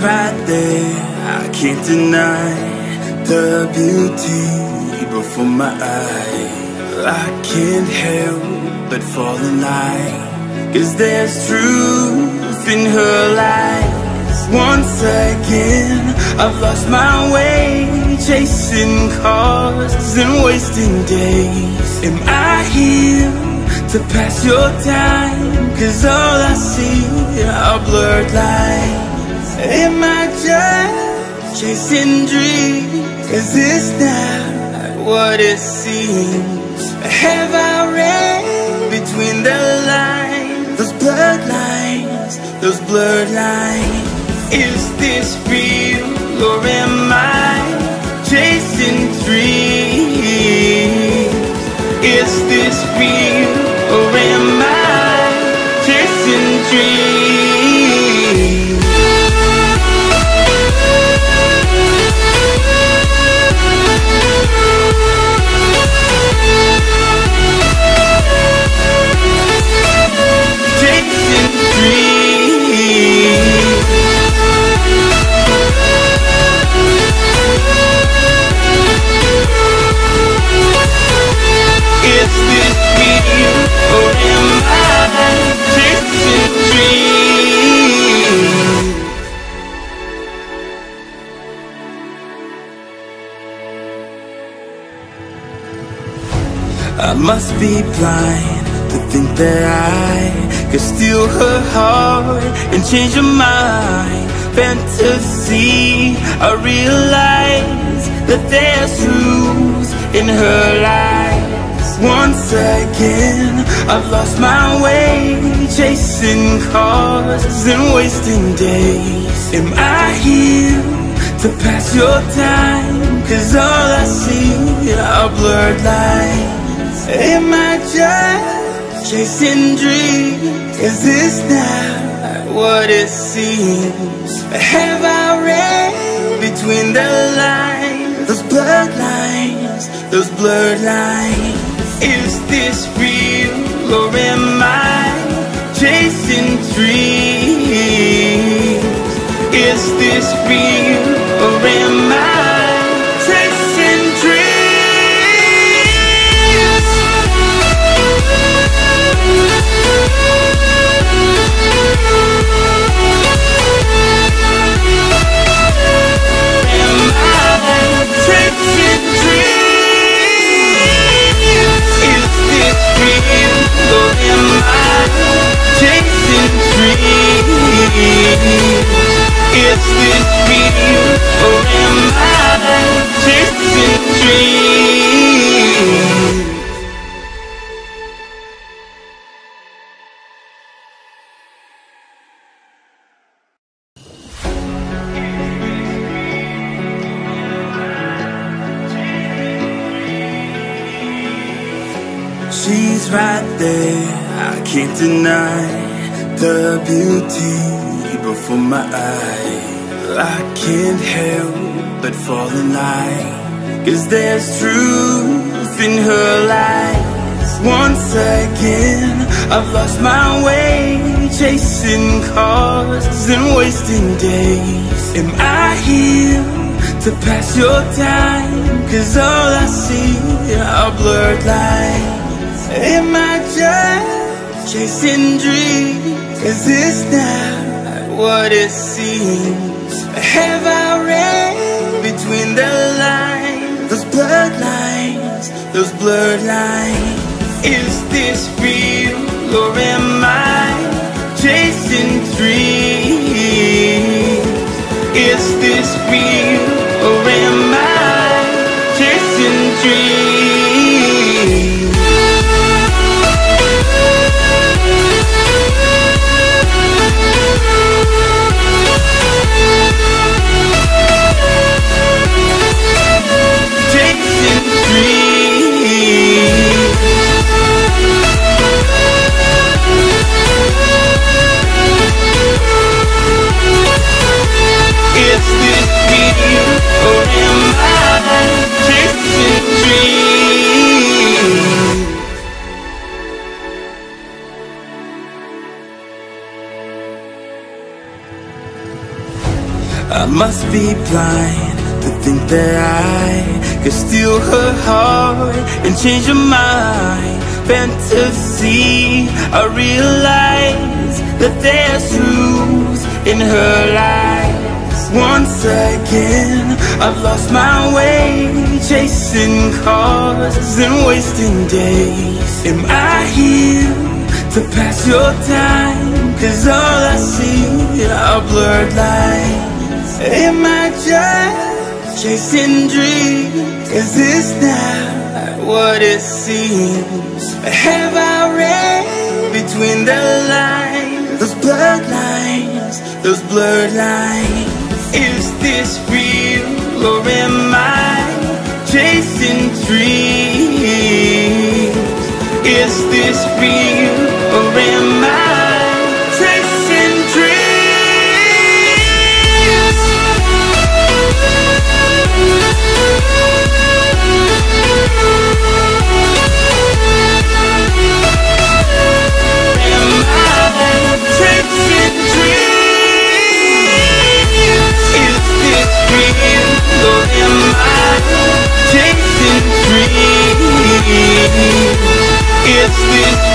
Right there, I can't deny the beauty before my eyes. I can't help but fall in line, cause there's truth in her lies. Once again, I've lost my way, chasing cars and wasting days. Am I here to pass your time? Cause all I see are blurred lines. Am I just chasing dreams? Is this not what it seems? Have I read between the lines? Those blurred lines, those blurred lines. Is this real or am I chasing dreams? Is this real or am I chasing dreams? I must be blind to think that I could steal her heart and change her mind. Fantasy, I realize that there's truth in her lies. Once again, I've lost my way, chasing cars and wasting days. Am I here to pass your time? Cause all I see are blurred lines. Am I just chasing dreams? Is this not what it seems? Have I read between the lines? Those blurred lines, those blurred lines. Is this real or am I chasing dreams? Is this real She's right there, I can't deny the beauty before my eyes. I can't help but fall in line, cause there's truth in her lies. Once again, I've lost my way, chasing cars and wasting days. Am I here to pass your time? Cause all I see are blurred lines. Am I just chasing dreams? Is this not what it seems? Have I read between the lines? Those blurred lines, those blurred lines. Is this real or am I chasing dreams? Is this real or am I chasing dreams? Must be blind to think that I could steal her heart and change her mind. Fantasy, I realize that there's truth in her lies. Once again, I've lost my way, chasing cars and wasting days. Am I here to pass your time? Cause all I see are blurred lines. Am I just chasing dreams? Is this not what it seems? Have I read between the lines? Those blurred lines, those blurred lines. Is this real or am I chasing dreams? Is this real or am Is